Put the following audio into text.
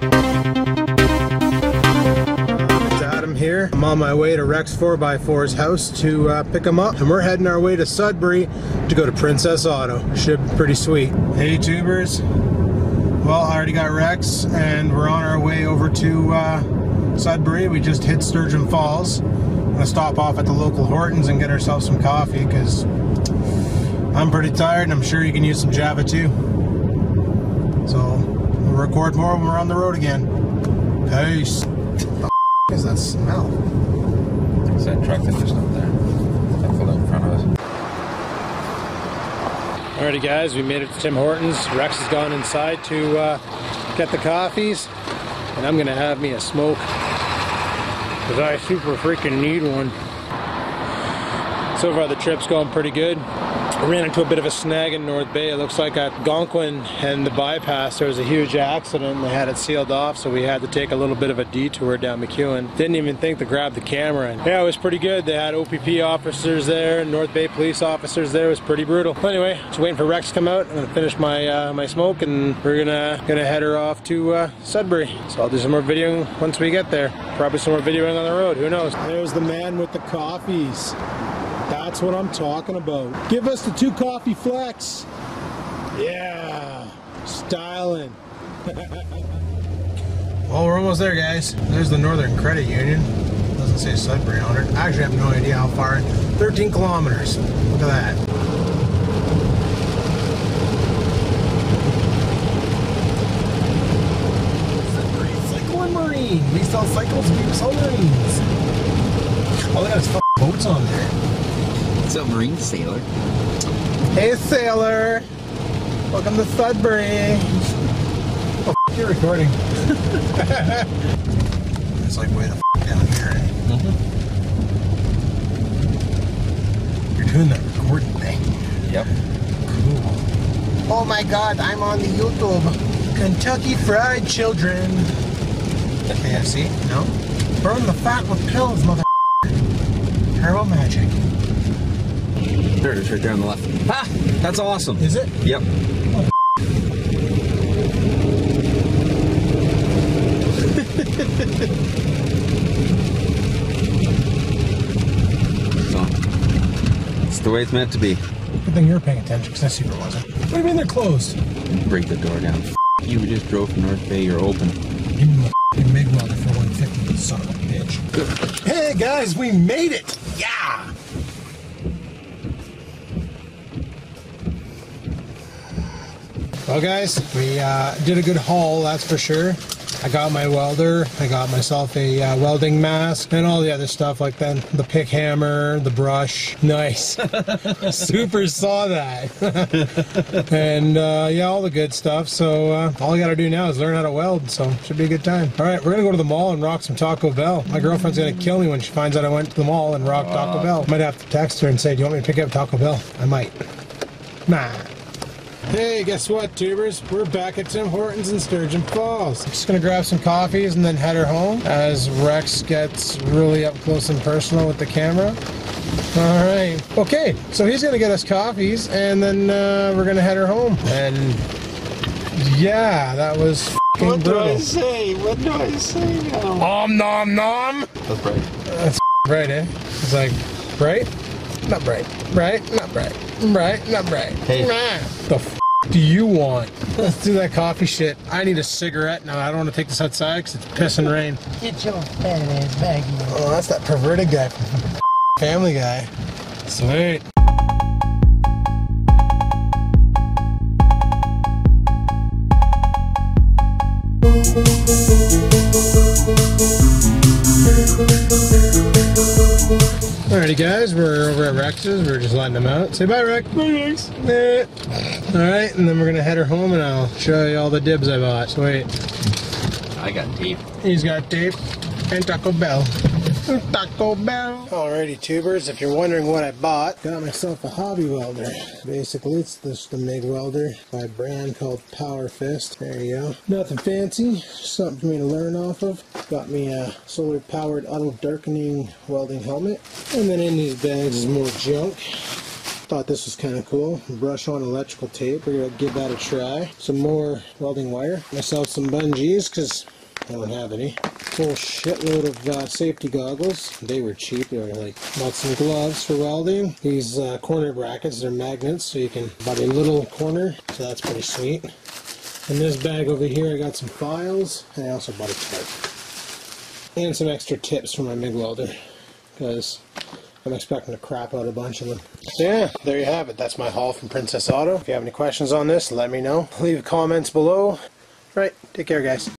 It's Adam here. I'm on my way to Rex 4x4's house to uh, pick him up, and we're heading our way to Sudbury to go to Princess Auto. Should be pretty sweet. Hey, tubers. Well, I already got Rex, and we're on our way over to uh, Sudbury. We just hit Sturgeon Falls. I'm gonna stop off at the local Hortons and get ourselves some coffee because I'm pretty tired, and I'm sure you can use some Java too. So record more when we're on the road again. Peace. The is that smell? Is that truck that just up there? That pulled out in front of us. Alrighty, guys, we made it to Tim Hortons. Rex has gone inside to uh, get the coffees, and I'm gonna have me a smoke because I super freaking need one. So far, the trip's going pretty good. I ran into a bit of a snag in North Bay. It looks like at Algonquin and the bypass there was a huge accident. They had it sealed off, so we had to take a little bit of a detour down McEwen. Didn't even think to grab the camera. And yeah, it was pretty good. They had OPP officers there, and North Bay police officers there. It was pretty brutal. But anyway, just waiting for Rex to come out. I'm gonna finish my uh, my smoke, and we're gonna gonna head her off to uh, Sudbury. So I'll do some more videoing once we get there. Probably some more videoing on the road. Who knows? There's the man with the coffees. That's what I'm talking about. Give us the two coffee flex. Yeah, styling. well, we're almost there, guys. There's the Northern Credit Union. Doesn't say Sudbury on it. I actually have no idea how far. 13 kilometers. Look at that. We sell cycles, we sell marines. Oh, they got boats on there. It's a marine sailor. Hey, sailor. Welcome to Sudbury. Oh, f- you're recording. it's like way the f- down here. Mm-hmm. You're doing that recording thing. Yep. Cool. Oh my god, I'm on the YouTube. Kentucky Fried Children. KFC? No? Burn the fat with pills, mother. Herbal magic. There it is, right there on the left. Ah, that's awesome. Is it? Yep. so, it's the way it's meant to be. Good thing you're paying attention because I super wasn't. What do you mean they're closed? Break the door down. You just drove from North Bay, you're open. Give me f***ing MIG welder for 150, son of a bitch. Hey guys, we made it! Yeah! Well guys, we uh, did a good haul, that's for sure. I got my welder, I got myself a uh, welding mask, and all the other stuff like that. The pick hammer, the brush. Nice. Super saw that. and uh, yeah, all the good stuff. So uh, all I gotta do now is learn how to weld, so should be a good time. All right, we're gonna go to the mall and rock some Taco Bell. My girlfriend's gonna kill me when she finds out I went to the mall and rocked Taco Bell. Might have to text her and say, do you want me to pick up Taco Bell? I might. Nah. Hey, guess what, tubers? We're back at Tim Hortons in Sturgeon Falls. Just gonna grab some coffees and then head her home as Rex gets really up close and personal with the camera. All right. Okay, so he's gonna get us coffees and then uh, we're gonna head her home. And yeah, that was f***ing brutal. Do I say? What do I say now? Om nom nom. That's right. That's right, eh? It's like bright, not bright, bright, not bright, bright, not bright. Hey. Nah. The f- do you want? Let's do that coffee shit. I need a cigarette now. I don't want to take this outside because it's piss and rain. Get your fat ass back here. Oh, that's that perverted guy from Family Guy. Sweet. Alrighty guys, we're over at Rex's. We're just letting them out. Say bye, Rex. Bye, Rex. Alright, and then we're gonna head her home and I'll show you all the dibs I bought. So wait. I got tape. He's got tape and Taco Bell. Taco Bell. Alrighty, tubers. If you're wondering what I bought, got myself a hobby welder. Basically, it's just a MIG welder by a brand called Powerfist. There you go. Nothing fancy, just something for me to learn off of. Got me a solar powered auto darkening welding helmet. And then in these bags is more junk. thought this was kind of cool. Brush on electrical tape. We're gonna give that a try. Some more welding wire. Myself some bungees because I don't have any. Whole shitload of uh, safety goggles. They were cheap. They were like bought some gloves for welding. These uh, corner brackets. They're magnets, so you can buy a little corner. So that's pretty sweet. In this bag over here, I got some files, and I also bought a tarp and some extra tips for my MIG welder because I'm expecting to crap out a bunch of them. So yeah, there you have it. That's my haul from Princess Auto. If you have any questions on this, let me know. Leave comments below. Right, take care, guys.